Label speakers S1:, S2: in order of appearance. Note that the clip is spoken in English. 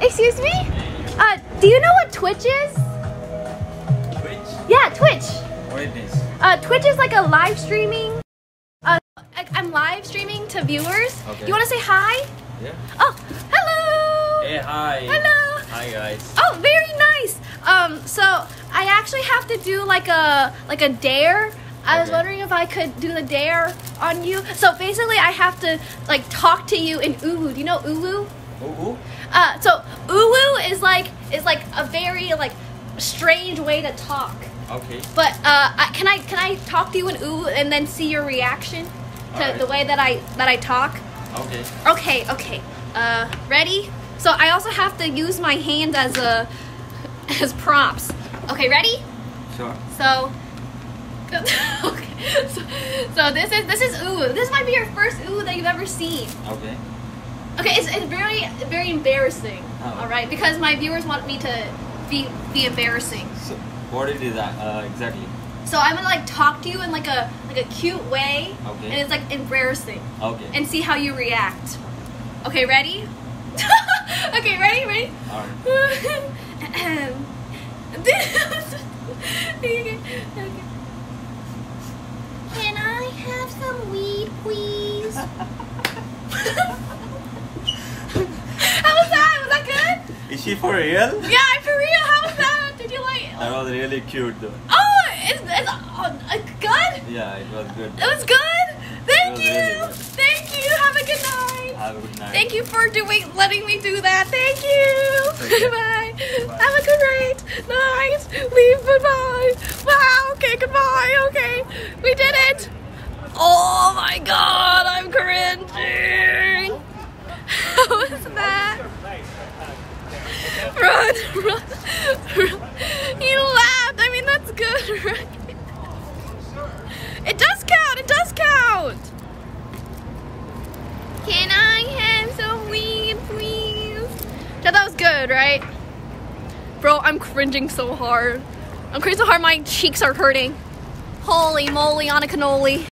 S1: Excuse me? Uh, do you know what Twitch is?
S2: Twitch?
S1: Yeah, Twitch.
S2: What is?
S1: Uh, Twitch is like a live streaming. Uh, I'm live streaming to viewers.
S2: Okay.
S1: You want to say hi?
S2: Yeah.
S1: Oh, hello.
S2: Hey, hi.
S1: Hello.
S2: Hi, guys.
S1: Oh, very nice. Um, so I actually have to do like a like a dare. I was wondering if I could do the dare on you. So basically, I have to like talk to you in uwu. Do you know uwu?
S2: Ooh, ooh.
S1: Uh, so uwu is like a very like strange way to talk.
S2: Okay.
S1: But uh, I, can I can I talk to you in uwu and then see your reaction to
S2: Alright.
S1: the way that I that I talk?
S2: Okay.
S1: Okay, okay. Uh, ready? So I also have to use my hand as a as props. Okay, ready?
S2: Sure.
S1: So. okay. So, so this is this is ooh. This might be your first ooh that you've ever seen.
S2: Okay.
S1: Okay, it's, it's very very embarrassing.
S2: Oh.
S1: All right, because my viewers want me to be be embarrassing.
S2: So, what it is that uh, exactly?
S1: So I'm gonna like talk to you in like a like a cute way,
S2: Okay.
S1: and it's like embarrassing,
S2: Okay.
S1: and see how you react. Okay, ready? okay, ready, ready.
S2: Alright.
S1: Okay. Can I have some weed, please? How was that? Was that good?
S2: Is she for real?
S1: Yeah, for real. How was that? Did you like? It?
S2: That was really cute though.
S1: Oh, it's, it's oh, uh, good.
S2: Yeah, it was good.
S1: It was good. Thank
S2: was
S1: you.
S2: really good.
S1: Thank you. Have a good night.
S2: Have a good night.
S1: Thank you for doing, letting me do that. Thank you.
S2: Okay.
S1: Bye.
S2: Bye.
S1: Have a good night. Night. Leave. Goodbye. Wow. Okay. Goodbye. Okay. We did it. Oh my God. I'm cringing. How was that? Run, run, run. He laughed. I mean, that's good, right? It does count. It does count. Can I have some weed, please? Yeah, that was good, right? Bro, I'm cringing so hard. I'm cringing so hard, my cheeks are hurting. Holy moly on a cannoli.